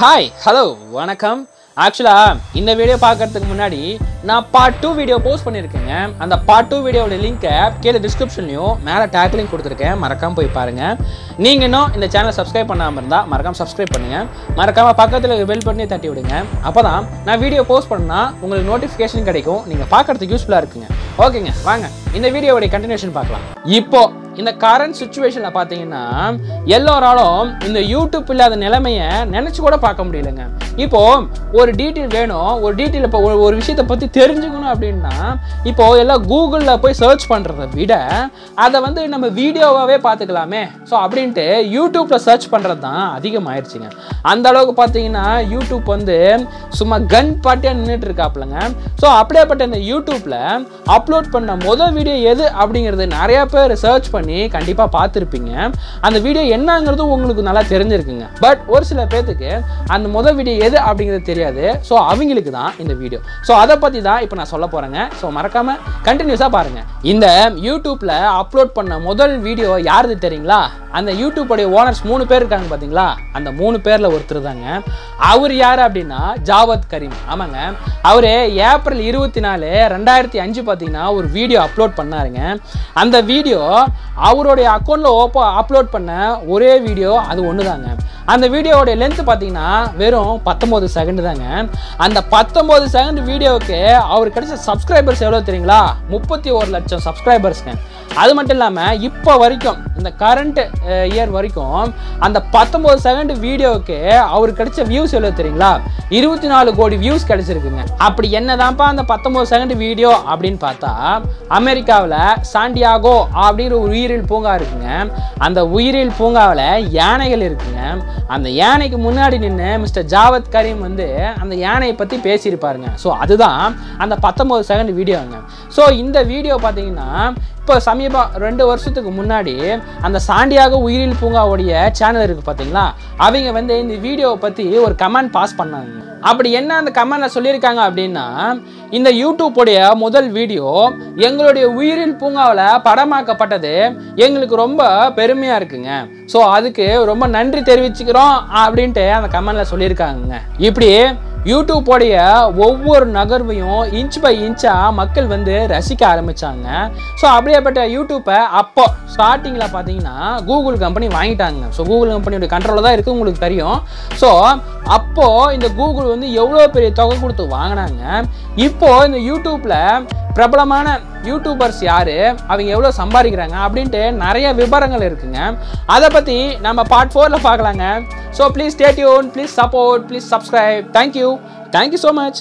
Hi hello வணக்கம். ஆக்சுவலாக இந்த வீடியோ பார்க்கறதுக்கு முன்னாடி நான் பார்ட் டூ வீடியோ போஸ்ட் பண்ணியிருக்கேங்க. அந்த பார்ட் டூ வீடியோட லிங்க்கை கீழே டிஸ்கிரிப்ஷன்லையும் மேலே டேக்லிங் கொடுத்துருக்கேன். மறக்காமல் போய் பாருங்கள் நீங்கள் இன்னும் இந்த சேனலை சப்ஸ்கிரைப் பண்ணாமல் இருந்தால் மறக்காமல் சப்ஸ்கிரைப் பண்ணுங்கள் மறக்காமல் பக்கத்தில் பெல் பண்ணி தட்டி விடுங்க. அப்போ தான் நான் வீடியோ போஸ்ட் பண்ணால் உங்களுக்கு நோட்டிஃபிகேஷன் கிடைக்கும். நீங்கள் பார்க்கறதுக்கு யூஸ்ஃபுல்லாக இருக்குங்க. ஓகேங்க வாங்க. இந்த வீடியோவுடைய கண்டினியூஷன் பார்க்கலாம். இப்போது இந்த கரண்ட் சுச்சுவேஷனில் பார்த்தீங்கன்னா எல்லோராலும் இந்த யூடியூப் இல்லாத நிலைமையை நினச்சி கூட பார்க்க முடியலங்க. இப்போது ஒரு டீட்டெயில் வேணும் ஒரு டீட்டெயில் இப்போ ஒரு- ஒரு விஷயத்தை பற்றி தெரிஞ்சுக்கணும் அப்படின்னா இப்போது எல்லாம் கூகுளில் போய் சர்ச் பண்ணுறத விட அதை வந்து நம்ம வீடியோவாகவே பார்த்துக்கலாமே. ஸோ அப்படின்ட்டு யூடியூப்பில் சர்ச் பண்ணுறது தான் அதிகமாகிடுச்சிங்க அந்த அளவுக்கு பார்த்தீங்கன்னா யூடியூப் வந்து சும்மா கன் பாட்டியாக நின்றுட்டு இருக்காப்புலங்க. ஸோ அப்படியேப்பட்ட இந்த யூடியூப்பில் அப்லோட் பண்ண முதல் வீடியோ எது அப்படிங்கிறது நிறைய பேர் சர்ச் பண்ணி பண்ணி கண்டிப்பாக பார்த்துருப்பீங்க. அந்த வீடியோ என்னங்கிறது உங்களுக்கு நல்லா தெரிஞ்சிருக்குங்க. பட் ஒரு சில பேர்த்துக்கு அந்த முதல் வீடியோ எது அப்படிங்கிறது தெரியாது. ஸோ அவங்களுக்கு தான் இந்த வீடியோ ஸோ அதை பற்றி தான் இப்போ நான் சொல்ல போகிறேங்க ஸோ மறக்காம கண்டினியூஸாக பாருங்கள் இந்த யூடியூப்பில் அப்லோட் பண்ண முதல் வீடியோ யாருது தெரியுங்களா? அந்த யூடியூப்போடைய ஓனர்ஸ் மூணு பேர் இருக்காங்க பார்த்தீங்களா அந்த மூணு பேரில் ஒருத்தர் தாங்க. அவர் யார் அப்படின்னா ஜாவத் கரீம். ஆமாங்க. அவர் ஏப்ரல் இருபத்தி நாலு ரெண்டாயிரத்தி அஞ்சு பார்த்தீங்கன்னா ஒரு வீடியோ அப்லோட் பண்ணாருங்க. அந்த வீடியோ அவருடைய அக்கௌண்ட்டில் ஓப்போ அப்லோட் பண்ண ஒரே வீடியோ அது ஒன்று தாங்க அந்த வீடியோவோடைய லென்த் பார்த்தீங்கன்னா வெறும் பத்தொம்போது செகண்ட் தாங்க. அந்த பத்தொம்போது செகண்ட் வீடியோவுக்கு அவர் கிடைச்ச சப்ஸ்கிரைபர்ஸ் எவ்வளோ தெரியுங்களா? முப்பத்தி ஒரு லட்சம் சப்ஸ்கிரைபர்ஸ்ங்க அது மட்டும் இல்லாமல் இப்போ வரைக்கும் இந்த கரண்ட் இயர் வரைக்கும் அந்த பத்தொம்போது செகண்ட் வீடியோவுக்கு அவர் கிடைச்ச வியூஸ் எவ்வளோ தெரியுங்களா? இருபத்தி நாலு கோடி வியூஸ் கிடைச்சிருக்குங்க. அப்படி என்னதான்ப்பா அந்த பத்தொம்போது செகண்ட் வீடியோ அப்படின்னு பார்த்தா அமெரிக்காவில் சாண்டியாகோ அப்படிங்கிற ஒரு உயிரியல் பூங்கா இருக்குங்க. அந்த உயிரியல் பூங்காவில் யானைகள் இருக்குங்க. அந்த யானைக்கு முன்னாடி நின்று மிஸ்டர் ஜாவத் கரீம் வந்து அந்த யானையை பற்றி பேசியிருப்பாருங்க. ஸோ அதுதான் அந்த பத்தொம்போது செகண்ட் வீடியோங்க. ஸோ இந்த வீடியோ பார்த்தீங்கன்னா இப்போ சமீபம் ரெண்டு வருஷத்துக்கு முன்னாடி அந்த சாண்டியாக உயிரியல் பூங்காவுடைய சேனல் இருக்குது பார்த்தீங்களா அவங்க வந்து இந்த வீடியோவை பற்றி ஒரு கமெண்ட் பாஸ் பண்ணாங்க. அப்படி என்ன அந்த கமெண்ட்ல சொல்லியிருக்காங்க அப்படின்னா இந்த யூடியூப்புடைய முதல் வீடியோ எங்களுடைய உயிரில் பூங்காவில் படமாக்கப்பட்டது. எங்களுக்கு ரொம்ப பெருமையாக இருக்குங்க. ஸோ அதுக்கு ரொம்ப நன்றி தெரிவிச்சுக்கிறோம் அப்படின்ட்டு அந்த கமெண்ட்ல சொல்லியிருக்காங்க இப்படி யூடியூப்போடைய ஒவ்வொரு நகர்வையும் இன்ச் பை இன்ச்சாக மக்கள் வந்து ரசிக்க ஆரம்பித்தாங்க ஸோ அப்படியேப்பட்ட யூடியூப்பை அப்போ ஸ்டார்டிங்கில் பார்த்தீங்கன்னா கூகுள் கம்பெனி வாங்கிட்டாங்க. ஸோ கூகுள் கம்பெனியோட கண்ட்ரோலில் தான் இருக்குது உங்களுக்கு தெரியும். ஸோ அப்போது இந்த கூகுள் வந்து எவ்வளோ பெரிய தொகை கொடுத்து வாங்கினாங்க? இப்போது இந்த யூடியூப்பில் பிரபலமான யூடியூபர்ஸ் யார்? அவங்க எவ்வளோ சம்பாதிக்கிறாங்க? அப்படின்ட்டு நிறைய விவரங்கள் இருக்குங்க. அதை பற்றி நம்ம பார்ட் ஃபோரில் பார்க்கலாங்க. So please stay tuned please support please subscribe thank you thank you so much